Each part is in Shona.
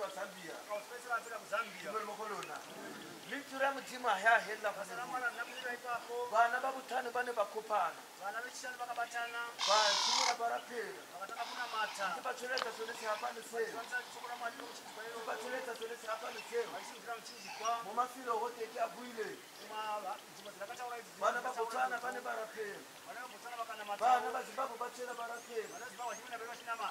wa zambia lentso la modimo a ya hela bana ba botlhano ba ne ba kopanamo mafelo gote ke a builengbana ba botlhana ba ne ba rapelabana ba zimbabwe ba tshela ba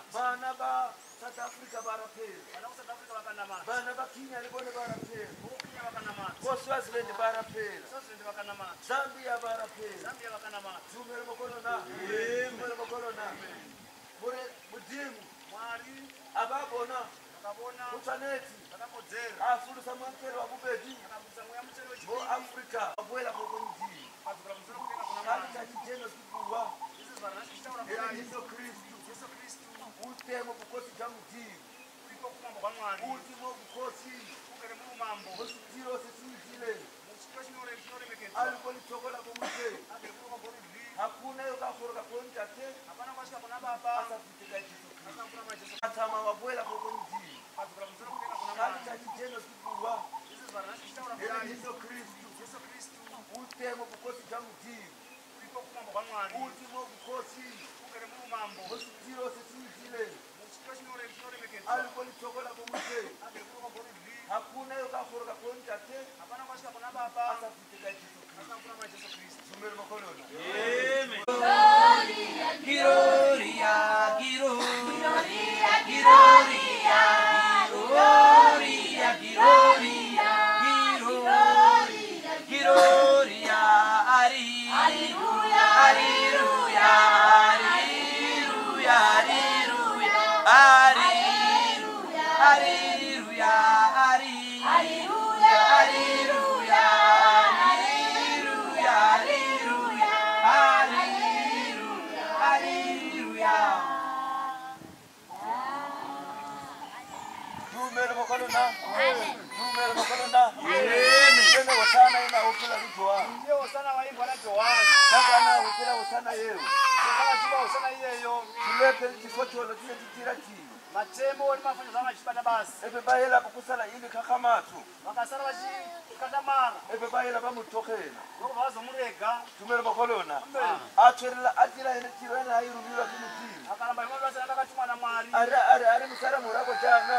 rapelabana ba south africa varaphelavana vakinya ni vone varaphelaswaziland varaphelazambia varaphelaumelemakolona mure mudimu ava vona utshwanetsi afulusa mwamtelo wa bobedi mo afrika abuela koko mdimu kalikatijenosikuwa eredeso kristu utemo kuti mokukosii kugere muri mambo mosidiro sisiitire mosidiro chinore chinoremekedza ari koni tokola kokute agere muri mambori zvi hakuna yokaforo kakoni tate hapana kwasika kuna baba asabvitika jesu kristu asakuna ma jesu atama wabwela kokoni dii adzokera musoro kutenga kuna mambo ari tati jeno sikuwa isi zvarana sichitaura kuti ari jesu kristu jesu kristu utemo kukosi jangu dii uriko kumambo kwamwari kuti mokukosii kugere muri mambo mosidiro sisiitire alikolithokola komute hakuna yokaforoka kontate Aleluya, aleluya, aleluya, aleluya. Yeah chibaosana iyeyo chilepe chifo chono chine chitira chii matemo ni mafanyo zvavo vachibata basi epe baela kukusala ini khakhamatso vakasara vachikandamara epe baela vamutokhena ndokubva vazomurega tumero makolona atsverera atiraene chirwene airumira kimutini akaramba imaatana akatumwa namwari ari ari musara murako jana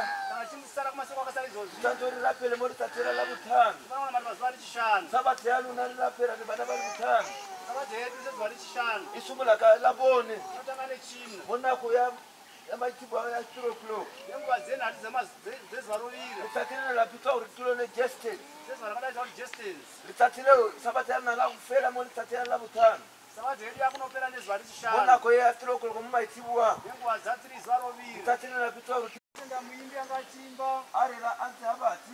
ndandorirapele moritatera lavutanu sabatiyanunarirapera nibada vari vutanu isumu laka laboni monako yamaitibaya3oclokritatile lapika uritulo lejustin ritatile sabata yana lakufela mo ritati yana lavutano monako ya3oclok mumaitibua ritatilelapika ari la antihabati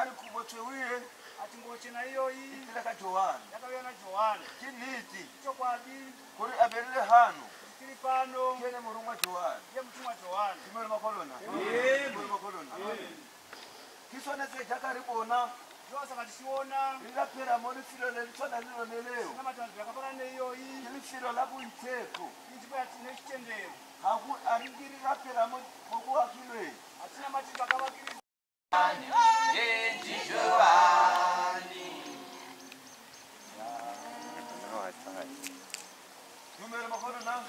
ari kubotwewile atingochena iyoyi ndiraka johani yakauya na johani chinhiti chokwadi kuri aperile hano tiri pano tiene murumwa johani ye mutumwa johani timwere makolona timwere makolona tisonese jakaribona osaka tichiona rirapiramo rifiro rerithona rironeleyo namatanzo yakafana neiyoyi irifiro lakuiteko iiatinechitendero haku aringiri rapiramo mokuwakilwei hatina matimba akavakiri yenjijoa